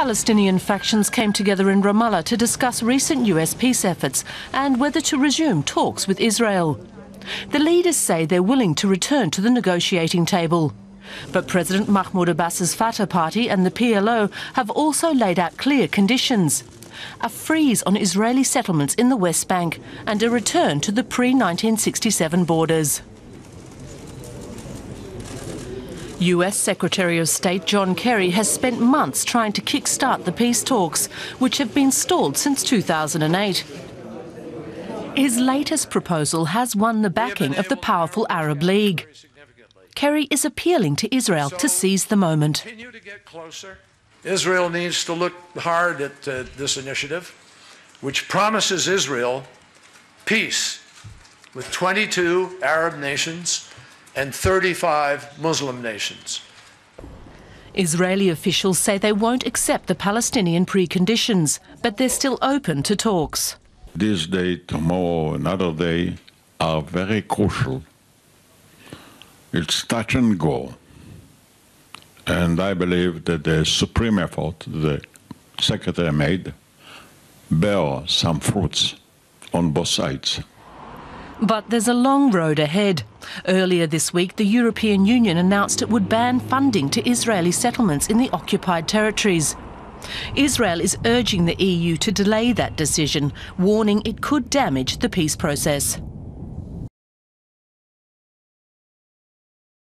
Palestinian factions came together in Ramallah to discuss recent US peace efforts and whether to resume talks with Israel. The leaders say they're willing to return to the negotiating table. But President Mahmoud Abbas's Fatah party and the PLO have also laid out clear conditions. A freeze on Israeli settlements in the West Bank and a return to the pre-1967 borders. US Secretary of State John Kerry has spent months trying to kickstart the peace talks, which have been stalled since 2008. His latest proposal has won the backing of the powerful Arab League. Kerry is appealing to Israel to seize the moment. Israel needs to look hard at uh, this initiative, which promises Israel peace with 22 Arab nations and 35 Muslim nations. Israeli officials say they won't accept the Palestinian preconditions, but they're still open to talks. This day, tomorrow, another day are very crucial. It's touch and go. And I believe that the supreme effort the Secretary made bear some fruits on both sides. But there's a long road ahead. Earlier this week, the European Union announced it would ban funding to Israeli settlements in the occupied territories. Israel is urging the EU to delay that decision, warning it could damage the peace process.